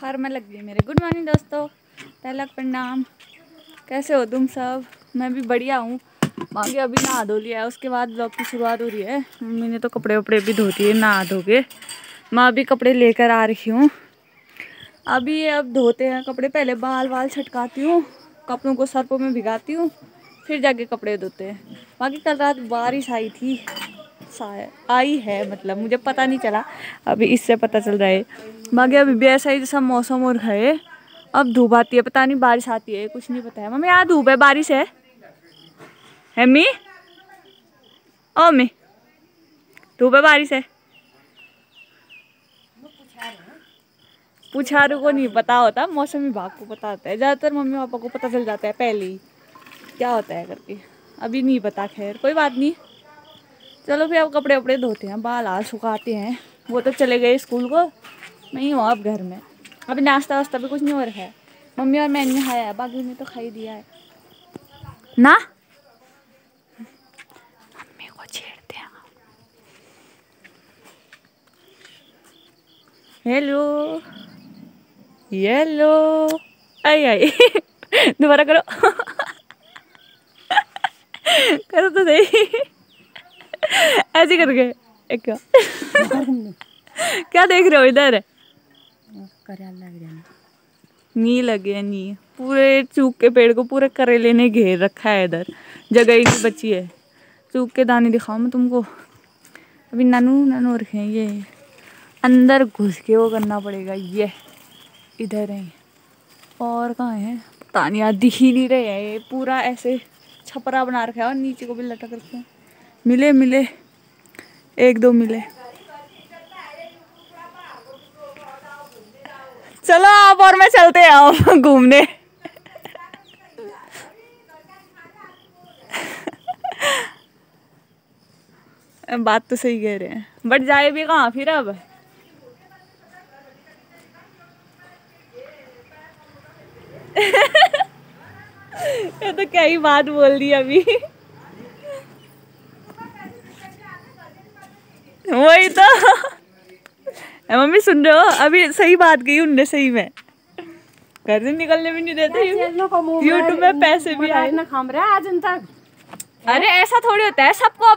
बुखार में लग गई मेरे। गुड मॉर्निंग दोस्तों पहला प्रणाम। कैसे हो तुम सब? मैं भी बढ़िया हूँ। बाकी अभी नहा धो लिया है, उसके बाद ब्लॉग की शुरुआत हो रही है। मम्मी ने तो कपड़े वपड़े भी धोती है नहा धो के मैं अभी कपड़े लेकर आ रही हूँ। अभी अब धोते हैं कपड़े, पहले बाल वाल छटकाती हूँ, कपड़ों को सरपों में भिगाती हूँ, फिर जाके कपड़े धोते हैं। बाकी कल रात बारिश आई थी आई है मतलब मुझे पता नहीं चला। अभी इससे पता चल रहा है। बाकी अभी भी ऐसा ही जैसा मौसम और है। अब धूप आती है, पता नहीं बारिश आती है, कुछ नहीं पता है। मम्मी, यहाँ धूप है, बारिश है। है मी ओ, मम्मी। धूप है, बारिश है। पुछारू को नहीं पता होता, मौसम विभाग को पता होता है। ज़्यादातर मम्मी पापा को पता चल जाता है, पहले ही। क्या होता है करके। अभी नहीं पता, खैर, कोई बात नहीं। चलो फिर अब कपड़े वपड़े धोते हैं बाल हाल सुखाते हैं। वो तो चले गए स्कूल को। मैं ही हूँ अब घर में। अभी नाश्ता वास्ता भी कुछ नहीं हो रहा है। मम्मी और मैंने खाया है। बाकी ने तो खाई दिया है। ना? मम्मी को छेड़ते हैं। हेलो। येलो आई आई। दोबारा करो। करो तो सही। ऐसे करके एक। क्या देख रहे हो इधर? नी. लगे नी. पूरे चूक के पेड़ को पूरे करेले ने घेर रखा है इधर. जगह ही नहीं बची है. चूक के दाने दिखाऊँ मैं तुमको. अभी नानू नानू रखे हैं ये. अंदर घुस के वो करना पड़ेगा. ये. इधर है. और कहाँ है? पता नहीं, यार दिख ही नहीं रहे हैं. ये पूरा ऐसे छपरा बना रखा है और नीचे को भी लटक रखे हैं. मिले मिले. एक दो मिले. चलो आप और मैं चलते आओ घूमने। बात तो सही कह रहे हैं। बट जाए भी कहाँ? फिर अब। ये तो क्या ही बात बोल दी अभी। वही तो। मम्मी सुन रहे हो? अभी सही बात कही उनने सही में। घर से निकलने भी नहीं देते। यूट्यूब में पैसे भी आए। ना खाम रहे आज तक। अरे ऐसा थोड़ी होता है सबको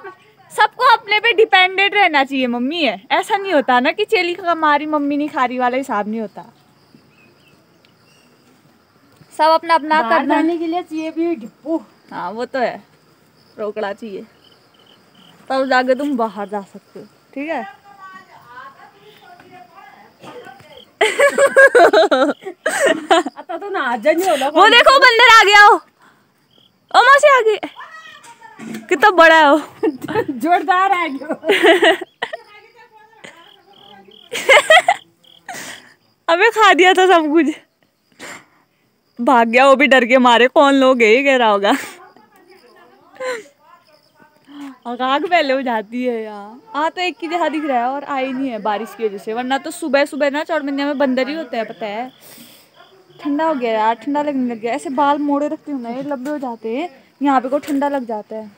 सबको अपने पे डिपेंडेंट रहना चाहिए मम्मी है। ऐसा नहीं होता ना कि चेली का हमारी मम्मी नहीं खा रही वाला हिसाब नहीं होता। सब अपना अपना करने। के लिए चाहिए भी डिप्पू हाँ वो तो है। रोकड़ा चाहिए। तब जाके तुम बाहर जा सकते हो ठीक है आता तो ना नहीं होला वो देखो बंदर आ गया हो ओ मौसी आ गई. कितना बड़ा है वो जोरदार आ गया। अबे खा दिया था सब कुछ. भाग गया वो भी डर के मारे. कौन लोग है कह रहा होगा. आग पहले हो जाती है यार। हाँ तो एक की जगह दिख रहा है और आई नहीं है बारिश की वजह से वरना तो सुबह सुबह ना चौड़मिया में बंदर ही होते हैं पता है। ठंडा हो गया यार ठंडा लगने लग गया। ऐसे बाल मोड़े रखते हूँ ना ये लंबे हो जाते हैं यहाँ पे को ठंडा लग जाता है।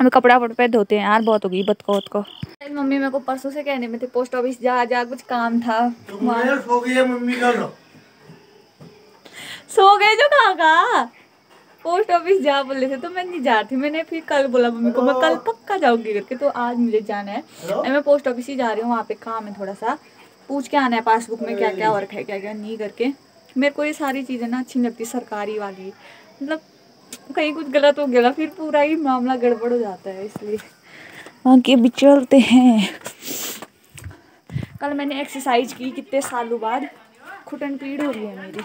हमें कपड़ा वपड़े धोते हैं यार बहुत हो गई बतकौत को मम्मी मेरे को परसों से कहने में थे पोस्ट ऑफ़िस जा जा कुछ काम था। सो गए जो कहाँ का? पोस्ट ऑफ़िस जा बोले थे तो मैं नहीं जा रही मैंने फिर कल बोला मम्मी को मैं कल पक्का जाऊँगी करके तो आज मुझे जाना है। मैं पोस्ट ऑफ़िस ही जा रही हूँ वहाँ पे काम है थोड़ा सा। पूछ के आना है पासबुक में क्या क्या वर्क है क्या क्या नहीं करके। मेरे को ये सारी चीज़ें ना अच्छी लगती सरकारी वाली। मतलब कहीं कुछ गलत हो गया फिर पूरा ही मामला गड़बड़ हो जाता है इसलिए। वहाँ के भी चलते हैं। कल मैंने एक्सरसाइज की कितने सालों बाद। घुटन पीड़ हो रही है मेरी।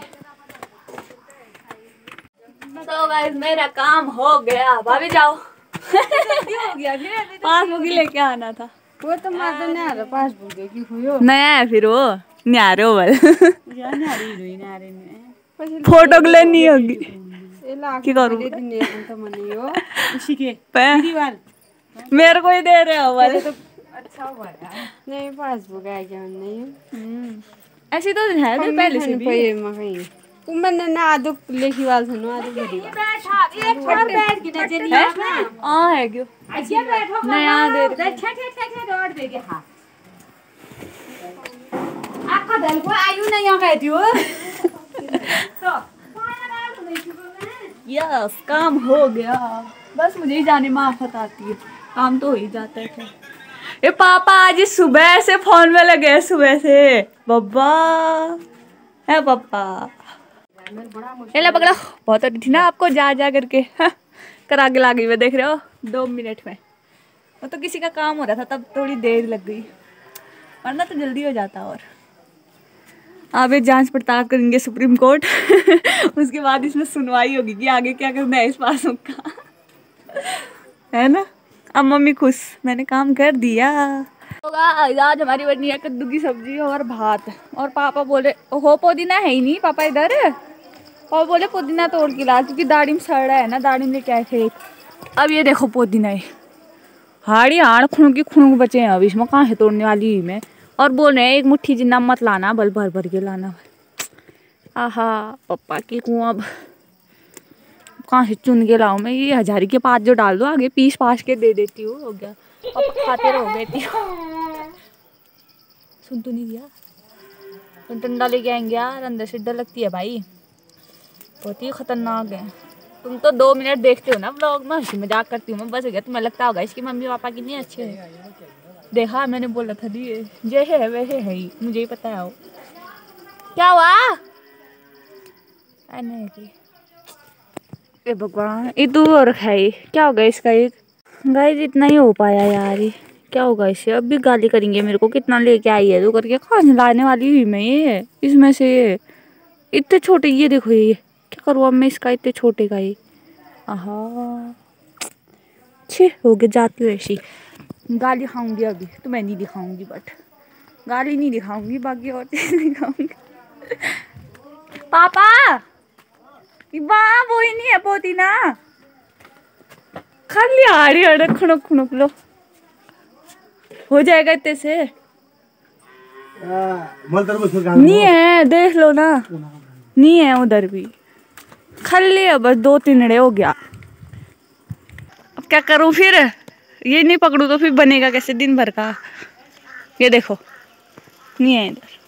तो गाइस मेरा काम हो गया। भाभी जाओ। हो गया पासबुक लेके आना था। वो तो मैं तो नहीं आ रहा पासबुक देखी हुई नया है फिर वो न्यारे हो बल यार न्यारी न्यारे में फ़ोटो ले नहीं होगी। की करूँ? तो हो। के मेरे को ही दे रहे हो वाले तो अच्छा हुआ नहीं पासबुक आ गया नहीं। ऐसी तो है पहले से भी। मैंने ना आदो लेखी वाल थनो आदो भरी वाल। एक बैठ के ना हाँ? है क्यों अच्छा बैठो नया दे दे छे छे छे छे रोड दे के हाँ दल को आयु नहीं यहाँ कहती हो यस काम हो गया। बस मुझे ही जाने में आफत आती है। काम तो हो ही जाता है। ए पापा आज सुबह से फ़ोन में लगे सुबह से। बब्बा है पापा? ये ला पकड़ो। बहुत अड़ी थी ना आपको, जा जा करके। करा के ला गई मैं देख रहे हो? दो मिनट में। वो तो किसी का काम हो रहा था, तब थोड़ी देर लग गई। वरना तो जल्दी हो जाता और। अब ये जाँच पड़ताल करेंगे सुप्रीम कोर्ट। उसके बाद इसमें सुनवाई होगी कि आगे क्या करना है इस पासों का। है ना? अब मम्मी खुश। मैंने काम कर दिया। होगा, आज हमारी बनी है कद्दू की सब्ज़ी और भात। और पापा बोले हो पुदीना है ही नहीं, पापा इधर? पापा बोले, पुदीना तोड़ के ला, क्योंकि दाढ़ी में सड़ा है ना, दाढ़ी में आए थे? अब ये देखो पुदीना है। हाड़ी हाड़ खुण की खुण बचे हैं अब इसमें कहाँ है तोड़ने वाली हुई मैं? और बोल रहे हैं, एक मुट्ठी जितना मत लाना, बल भर भर के लाना। आहा, पप्पा की कुआँ अब। कहाँ से चुन के लाऊं मैं? ये हजारी के पास जो डाल दो, आगे पीस पास के दे देती हूँ, हो गया। पापा खाते रहो, बेटी। सुन तो नहीं गया डंडा लेके आएँगे यार, अंदर से डर लगती है भाई। बहुत ही खतरनाक है। तुम तो दो मिनट देखते हो ना ब्लॉग में? हँसी मज़ाक करती हूँ मैं, बस गया। तुम्हें लगता होगा इसकी मम्मी पापा कितने अच्छे हैं। देखा, मैंने बोला था दी ये है, वह है, ही मुझे ही पता है वो। क्या हुआ? अरे भगवान ये दो और है। क्या होगा इसका एक गाइस इतना ही हो पाया यार ये। क्या होगा इससे अब भी गाली करेंगे मेरे को। कितना लेके आई है? तो करके से लाने वाली हुई मैं ये, इसमें से ये। इतने छोटे, ये देखो ये। करूँ अब मैं इसका इतने छोटे का ये आहा। छे हो गया जाती हूँ ऐसी गाली खाऊँगी अभी तो मैं नहीं दिखाऊँगी बट गाली नहीं दिखाऊँगी बाकी और दिखाऊँगी। पापा! वाह वो ही नहीं है पोती ना। खाली आ रही है खुणक खुणक लो। हो जाएगा इतने से। का नहीं है देख लो ना। नहीं है उधर भी। खाली है, बस दो तीनड़े हो गया। अब क्या करूँ फिर? ये नहीं पकड़ू तो फिर बनेगा कैसे दिन भर का? ये देखो, नहीं है इधर।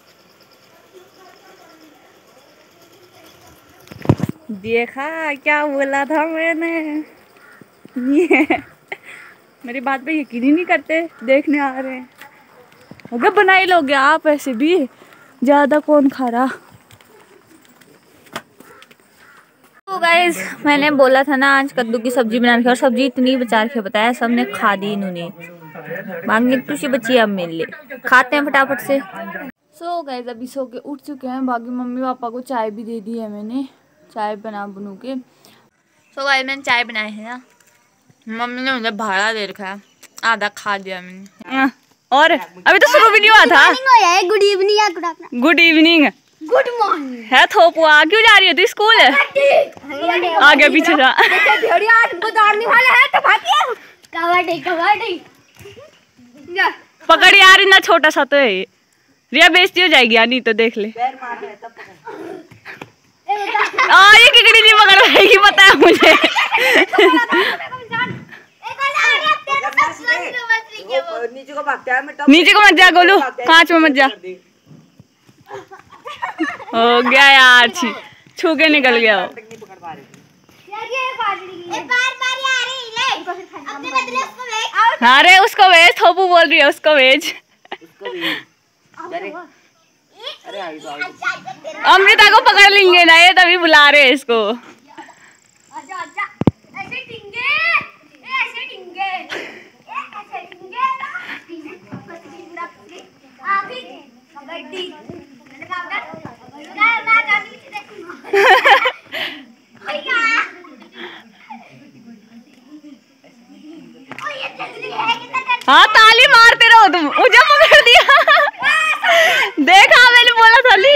देखा, क्या बोला था मैंने? है मेरी बात पे यकीन ही नहीं करते, देखने आ रहे हैं। अगर बनाई लोगे आप ऐसे भी, ज़्यादा कौन खा रहा तो गाइज़ मैंने बोला था ना आज कद्दू की सब्ज़ी बनाने की और सब्ज़ी इतनी बचा के बताया सबने खा दी इन्होंने। मांगे तुझे बची अब मिल ले खाते हैं फटाफट से। सो so गाइज़ अभी सो के उठ चुके हैं। बाकी मम्मी पापा को चाय भी दे दी है मैंने चाय बना बनू के। सो so गाइज़ मैंने चाय बनाई है ना। मम्मी ने मुझे भाड़ा दे रखा है। आधा खा दिया मैंने। और अभी तो शुरू भी नहीं हुआ था। गुड इवनिंग या good afternoon good evening good morning है थोपुआ क्यों जा रही है? तू स्कूल आगे पीछे जा। दौड़ने वाला है तो भागिए कबड्डी कबड्डी। पकड़ यार इतना छोटा सा तो है। रिया बेइज्जती हो जाएगी यार नहीं तो देख ले। आ ये किकड़ी नहीं पकड़ पाएगी पता है मुझे। नीचे को भागता है नीचे को मत जा गोलू। कांच में मत जा। हो गया यार, छी। छू के निकल गया हाँ रे उसको भेज, थोपू बोल रही है, उसको भेज। अरे अरे अमृता को पकड़ लेंगे ना, ये तभी बुला रहे हैं इसको। हाँ ताली मारते रहो तुम। मुझे पकड़ दिया। देखा मैंने बोला थाली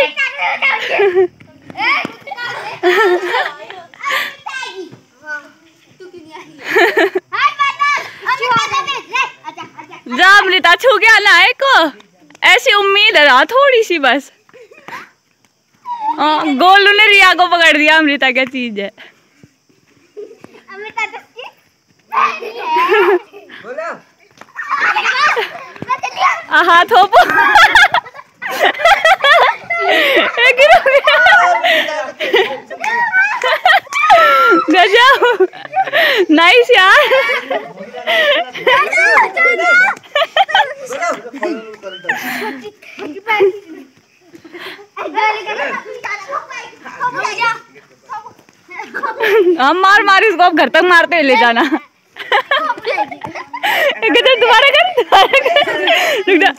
जा अमृता छू गया आना है को। ऐसी उम्मीद है ना थोड़ी सी बस। हाँ, गोलू ने रिया को पकड़ दिया अमृता क्या चीज़ है हाथ हो गिरो इसको अब घर तक मारते हुए ले जाना। दोबारा कर दोबारा कर रुक जा।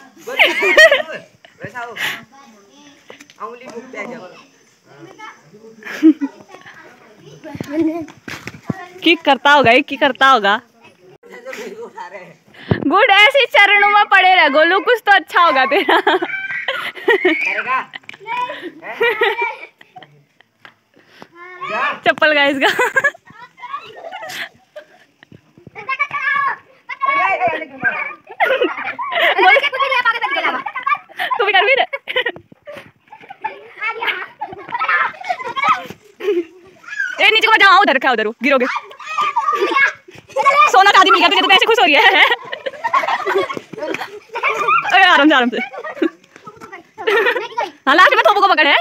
की करता होगा ये की करता होगा। को गुड ऐसे चरणों में पड़े रह गोलू कुछ तो अच्छा होगा तेरा। चप्पल का। ए, नीचे को जाओ, उधर रखा उधर, गिरोगे। सोना का मिल गया, तुझे तो कैसे खुश हो रही है। अरे आराम से आराम से। हाँ लास्ट में थोपो को पकड़ है।